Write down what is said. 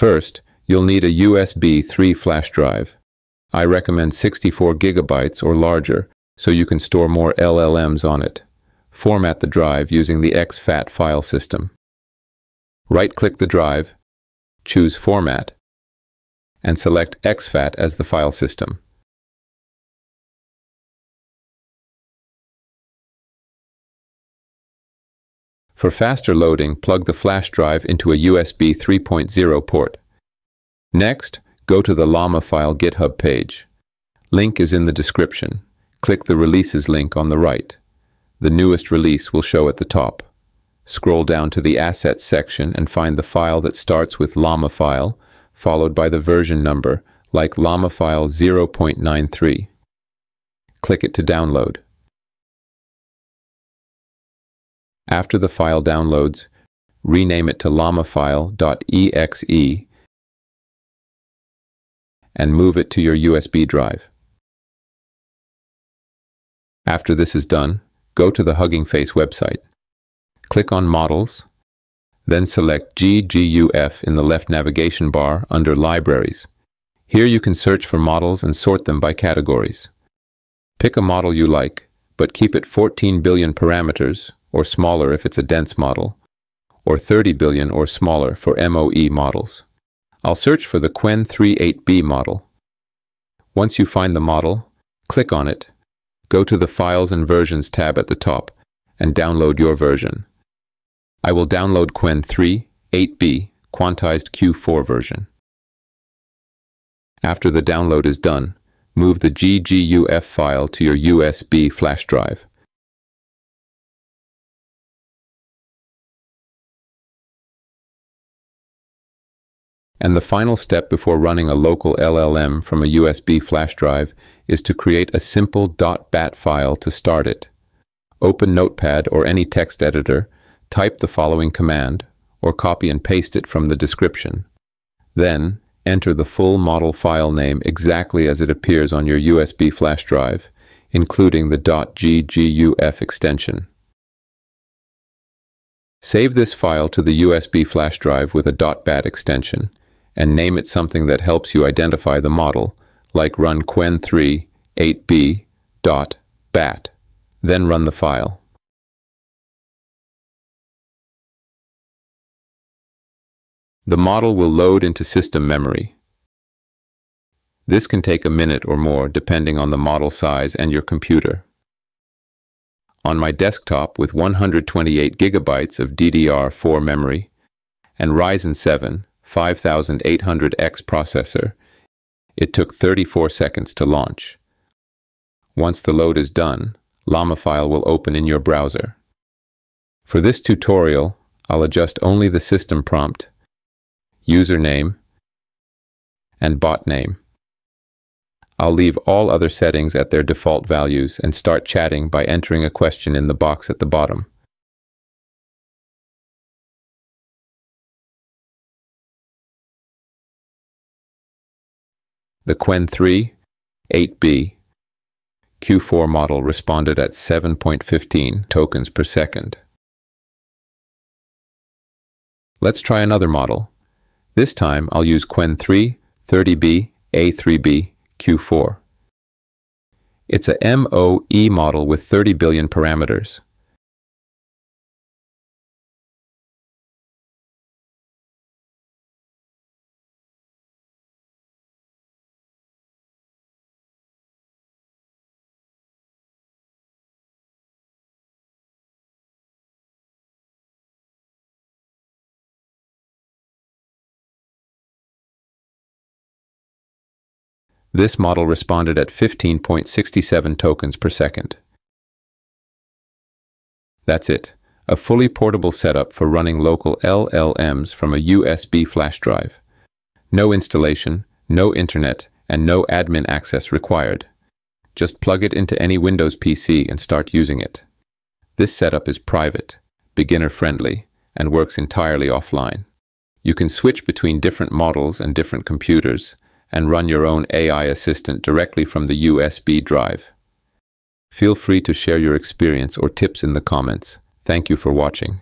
First, you'll need a USB 3 flash drive. I recommend 64 gigabytes or larger so you can store more LLMs on it. Format the drive using the exFAT file system. Right-click the drive, choose Format, and select exFAT as the file system. For faster loading, plug the flash drive into a USB 3.0 port. Next, go to the llamafile GitHub page. Link is in the description. Click the Releases link on the right. The newest release will show at the top. Scroll down to the Assets section and find the file that starts with llamafile, followed by the version number, like llamafile 0.93. Click it to download. After the file downloads, rename it to llamafile.exe and move it to your USB drive. After this is done, go to the Hugging Face website. Click on Models, then select GGUF in the left navigation bar under Libraries. Here you can search for models and sort them by categories. Pick a model you like, but keep it 14 billion parameters or smaller if it's a dense model, or 30 billion or smaller for MOE models. I'll search for the Qwen 3 8B model. Once you find the model, click on it, go to the Files and Versions tab at the top, and download your version. I will download Qwen 3 8B quantized Q4 version. After the download is done, move the GGUF file to your USB flash drive. And the final step before running a local LLM from a USB flash drive is to create a simple .bat file to start it. Open Notepad or any text editor, type the following command, or copy and paste it from the description. Then, enter the full model file name exactly as it appears on your USB flash drive, including the .gguf extension. Save this file to the USB flash drive with a .bat extension and name it something that helps you identify the model, like run qwen3 8b dot bat. Then run the file. The model will load into system memory. This can take a minute or more depending on the model size and your computer. On my desktop with 128 gigabytes of DDR4 memory and Ryzen 7 5800X processor, it took 34 seconds to launch. Once the load is done, llamafile will open in your browser. For this tutorial, I'll adjust only the system prompt, username, and bot name. I'll leave all other settings at their default values and start chatting by entering a question in the box at the bottom. The Qwen 3 8B Q4 model responded at 7.15 tokens per second. Let's try another model. This time I'll use Qwen 3 30B A3B Q4. It's a MOE model with 30 billion parameters. This model responded at 15.67 tokens per second. That's it, a fully portable setup for running local LLMs from a USB flash drive. No installation, no internet, and no admin access required. Just plug it into any Windows PC and start using it. This setup is private, beginner-friendly, and works entirely offline. You can switch between different models and different computers, and run your own AI assistant directly from the USB drive. Feel free to share your experience or tips in the comments. Thank you for watching.